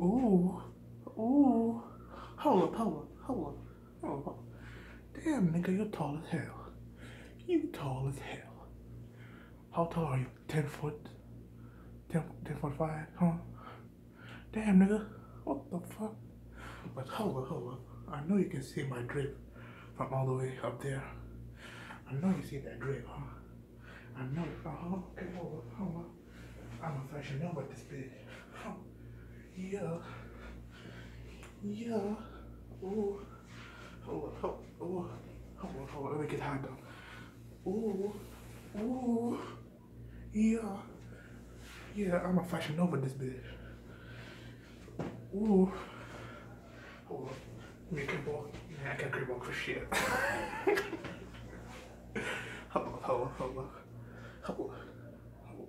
Ooh, ooh. Hold up, hold up, hold up, hold up. Damn, nigga, you're tall as hell. You tall as hell. How tall are you? 10 foot? 10, 10 foot 5, huh? Damn, nigga. What the fuck? But hold up, hold up. I know you can see my drip from all the way up there. I know you see that drip, huh? I know. Uh-huh. Okay, hold up, hold up. I'm a fashion over this bitch. Yeah. Yeah. Ooh. Hold up, hold Ooh. Hold on, hold on. Let me get high down. Ooh. Ooh. Yeah. Yeah, I'm a fashion over this bitch. Ooh. Hold on. Me keep walking. Man, I can't keep walking for shit. hold on, hold on, hold on. Hold on. Hold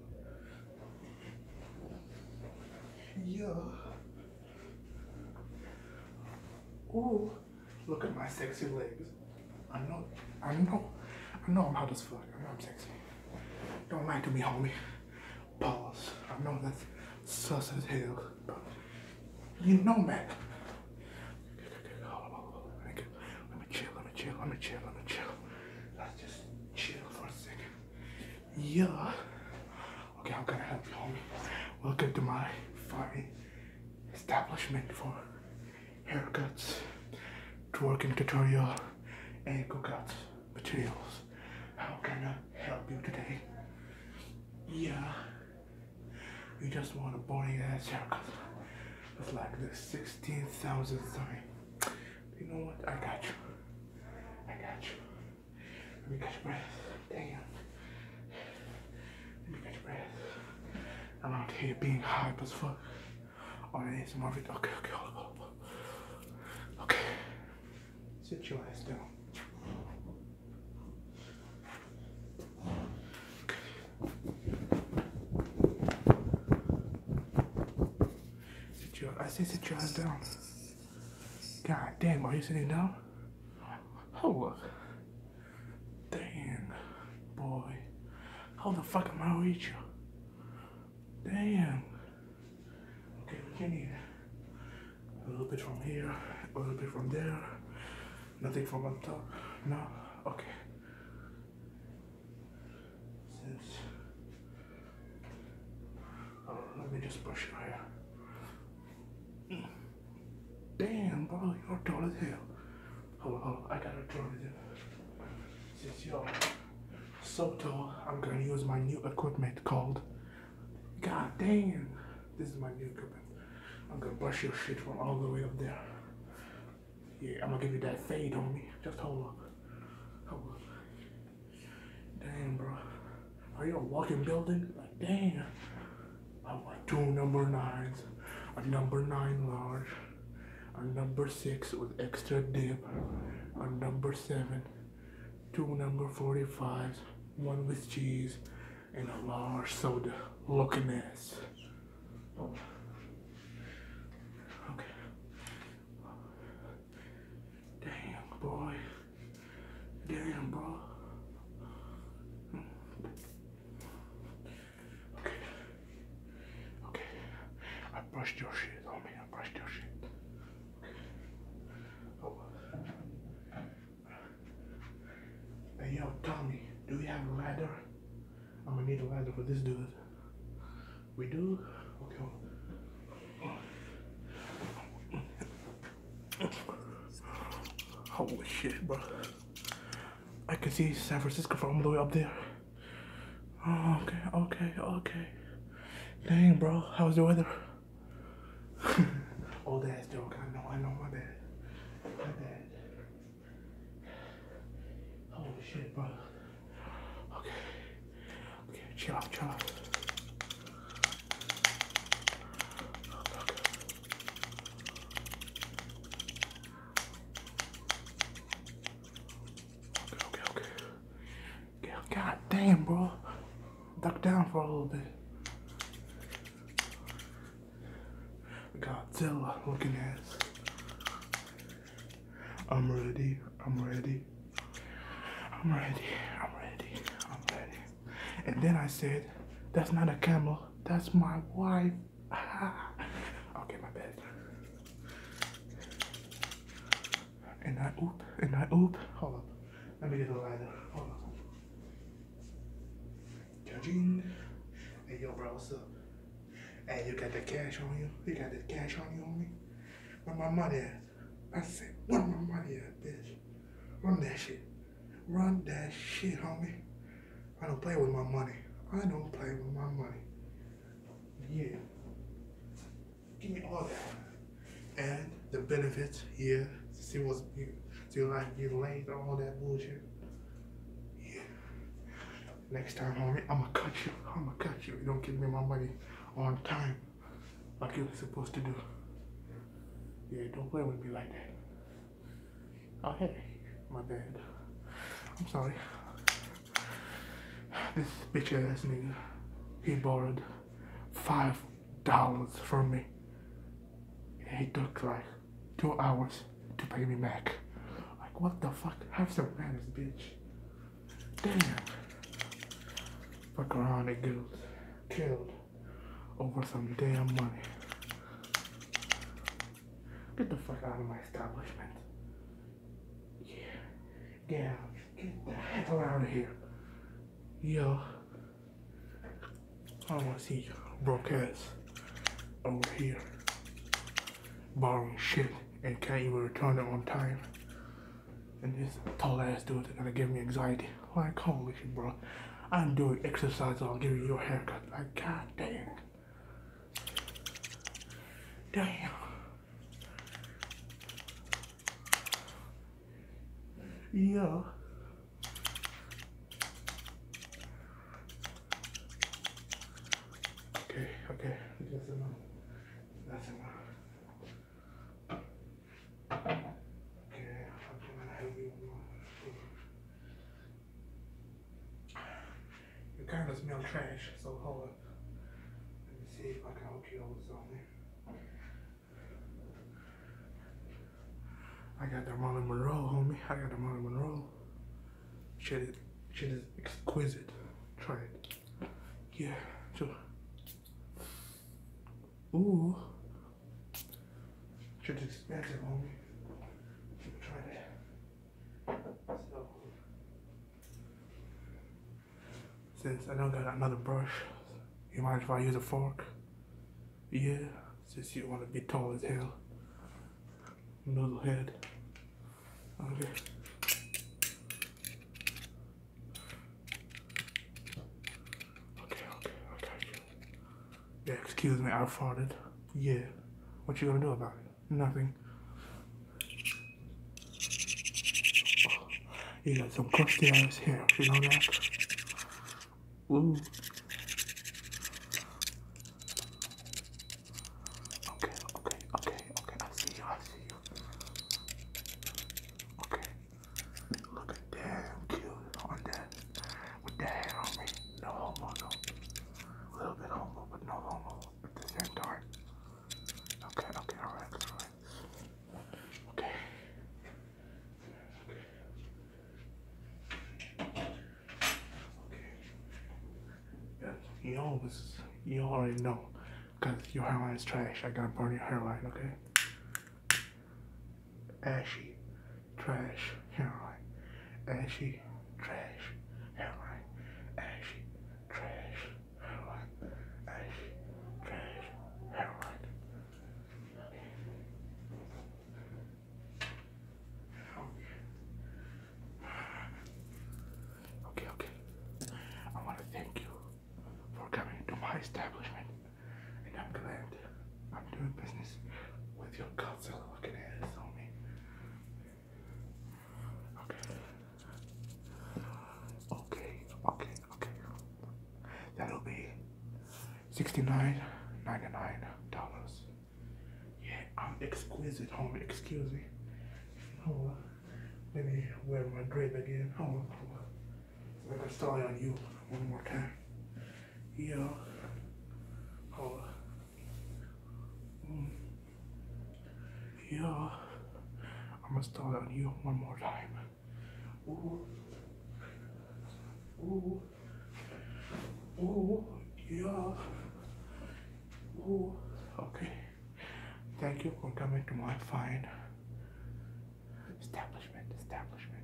on. Ooh, look at my sexy legs. I know, I know, I know I'm hot as fuck. I know I'm sexy. Don't lie to me, homie. Pause. I know that's sus as hell, but you know, man. Let me chill, let me chill, let me chill, let me chill. Let's just chill for a second. Yeah. Okay, I'm gonna help you, homie. Welcome to my establishment for haircuts, twerking tutorial, and cookout materials. How can I help you today? Yeah. You just want a boring ass haircut. It's like the 16,000 something. You know what? I got you. I got you. Let me catch your breath. Damn. Let me catch your breath. I'm out here being hype as fuck. Oh, I need some more. Okay, okay, hold on, hold on. Okay. Sit your ass down. Sit your, I say sit your ass down. God damn, are you sitting down? Hold up. Dang, boy. How the fuck am I gonna reach you? Damn. Can eat a little bit from here, a little bit from there. Nothing from on top. No? Okay. Oh, let me just brush your hair. Mm. Damn, bro, you're tall as hell. Hold on, hold on, I gotta draw it in. Since you're so tall, I'm gonna use my new equipment called. God damn, this is my new equipment. I'm gonna brush your shit from all the way up there. Yeah, I'm gonna give you that fade on me. Just hold up. Hold up. Damn, bro. Are you a walking building? Like, damn. I want two number nines, a number nine large, a number six with extra dip, a number seven, two number 45s, one with cheese, and a large soda. Looking ass. Okay. Damn, boy. Damn, bro. Okay. Okay. I brushed your shit on me. I brushed your shit. Oh. Hey, yo, Tommy, do we have a ladder? I'm gonna need a ladder for this dude. We do? Okay. Holy shit, bro. I can see San Francisco from all the way up there. Oh, okay, okay, okay. Dang, bro. How's the weather? Old ass joke. I know, I know. My bad. My bad. Holy shit, bro. Okay. Okay, chill out, chill out. Okay, okay, okay. God, God damn, bro. Duck down for a little bit. Godzilla looking ass. I'm ready. I'm ready. I'm ready. I'm ready. I'm ready. And then I said, that's not a camel. That's my wife. okay, my bad. And I oop, and I oop. Hold up. Let me get a lighter. Hold on. Judging. Hey, yo, bro, what's up? Hey, you got the cash on you? You got the cash on you me? Where my money at? I said, where my money at, bitch? Run that shit. Run that shit, homie. I don't play with my money. I don't play with my money. Yeah. Give me all that. And the benefits, yeah. See what's you see like getting laid or all that bullshit. Yeah. Next time, homie, I'ma cut you. I'ma cut you. You don't give me my money on time. Like you were supposed to do. Yeah, don't play with me like that. Oh hey, my bad. I'm sorry. This bitch ass nigga, he borrowed five dollars from me. And he took like two hours to pay me back. Like what the fuck? Have some manners, bitch. Damn. Fuck around and get killed over some damn money. Get the fuck out of my establishment. Yeah. Yeah. Get the hell out of here. Yo. I don't want to see broke ass over here borrowing shit and can't even return it on time. And this tall ass dude is gonna give me anxiety. Like, holy shit, bro. I'm doing exercise while giving you a haircut. Like, god damn. Damn. Yeah. Okay, okay, that's enough. That's enough. Okay, I'm gonna help you. You kind of smell trash, so hold up. Let me see if I can hook you over something. I got the Marilyn Monroe, homie. I got the Marilyn Monroe. Shit is, shit is exquisite. Try it. Yeah, sure. Ooh. Shit's expensive, homie. Try that. So, since I don't got another brush, you mind if I use a fork? Yeah, since you want to be tall as hell. Noodle head. Okay. Okay, okay, you. Yeah, excuse me, I farted. Yeah. What you gonna do about it? Nothing. Oh, you got some crusty ass hair, you know that? Ooh. Okay, okay, okay, okay, I see you, I see you. Okay. Looking damn cute on that. With that hair on me. No homo, no. A little bit homo, but no homo at the same time. Okay, okay, alright, alright. Okay. Yeah, you always, you already know. Because your hairline is trash. I gotta burn your hairline, okay? Ashy, trash, hairline. Ashy, 69 99 dollars. Yeah i'm exquisite homie excuse me. Hold on. Let me wear my drape again. Hold on, hold on. i'm on you one more time. Yeah hold on. Mm. Yeah i'm gonna start on you one more time. Ooh. Ooh. Ooh. Yeah. Ooh. Okay. Thank you for coming to my fine establishment. Establishment.